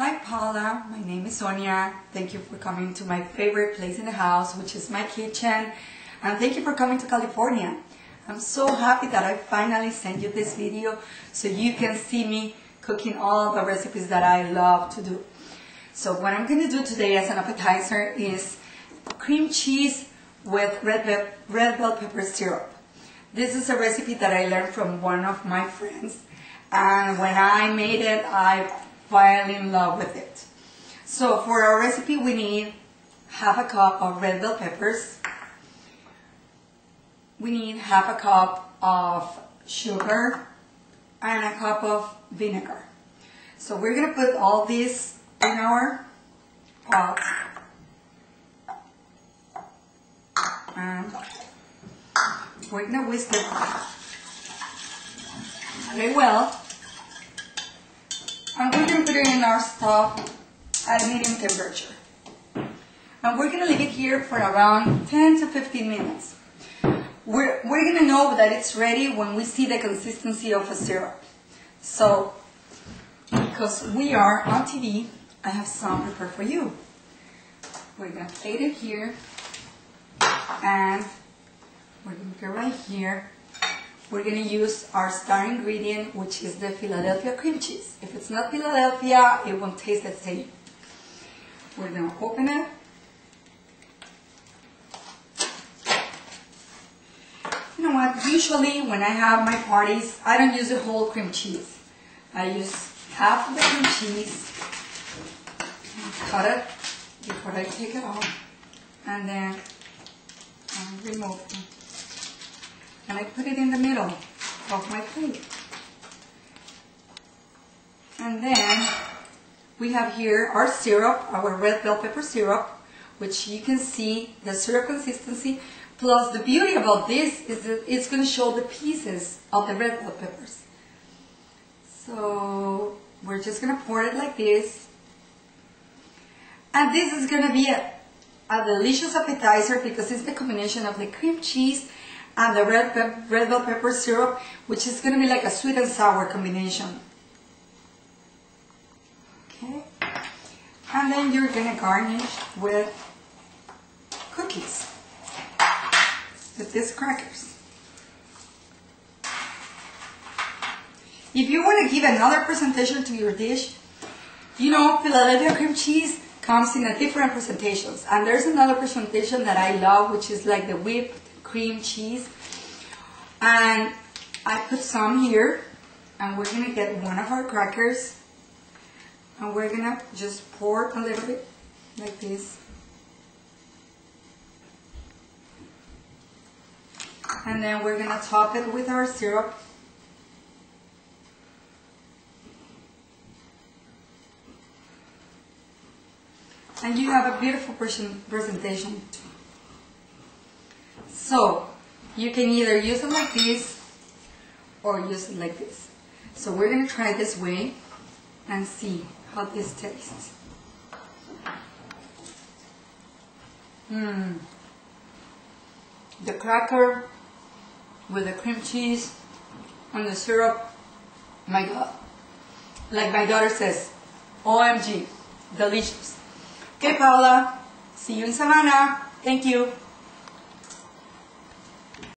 Hi Paula, my name is Sonia. Thank you for coming to my favorite place in the house, which is my kitchen. And thank you for coming to California. I'm so happy that I finally sent you this video so you can see me cooking all the recipes that I love to do. So what I'm going to do today as an appetizer is cream cheese with red, be red bell pepper syrup. This is a recipe that I learned from one of my friends and when I made it I fell in love with it. So for our recipe we need half a cup of red bell peppers, we need half a cup of sugar and a cup of vinegar. So we're going to put all this in our pot. And we're going to whisk it very well. Our stove at medium temperature. And we're going to leave it here for around 10 to 15 minutes. We're, we're going to know that it's ready when we see the consistency of a syrup. So, because we are on TV, I have some prepared for you. We're going to plate it here. And we're going to go right here. We're going to use our star ingredient, which is the Philadelphia cream cheese. If it's not Philadelphia, it won't taste the same. We're going to open it. You know what, usually when I have my parties, I don't use the whole cream cheese. I use half of the cream cheese, cut it before I take it off, and then I remove it. And I put it in the middle of my plate. And then we have here our syrup, our red bell pepper syrup, which you can see the syrup consistency Plus, the beauty about this is that it's going to show the pieces of the red bell peppers. So, we're just going to pour it like this. And this is going to be a, a delicious appetizer because it's the combination of the cream cheese and the red, red bell pepper syrup, which is going to be like a sweet and sour combination. Okay. And then you're going to garnish with cookies with these crackers. If you want to give another presentation to your dish, you know Philadelphia cream cheese comes in a different presentations. And there's another presentation that I love, which is like the whipped cream cheese. And I put some here, and we're going to get one of our crackers, and we're going to just pour a little bit like this. and then we're going to top it with our syrup. And you have a beautiful presentation. So, you can either use it like this or use it like this. So we're going to try this way and see how this tastes. Mmm. The cracker with the cream cheese and the syrup. My God. Like my daughter says, OMG, delicious. Okay, Paula, see you in Savannah. Thank you.